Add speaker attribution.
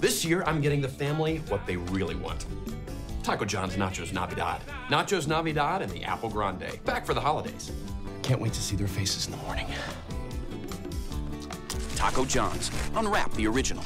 Speaker 1: This year, I'm getting the family what they really want. Taco John's Nachos Navidad. Nachos Navidad and the Apple Grande. Back for the holidays.
Speaker 2: Can't wait to see their faces in the morning.
Speaker 3: Taco John's. Unwrap the original.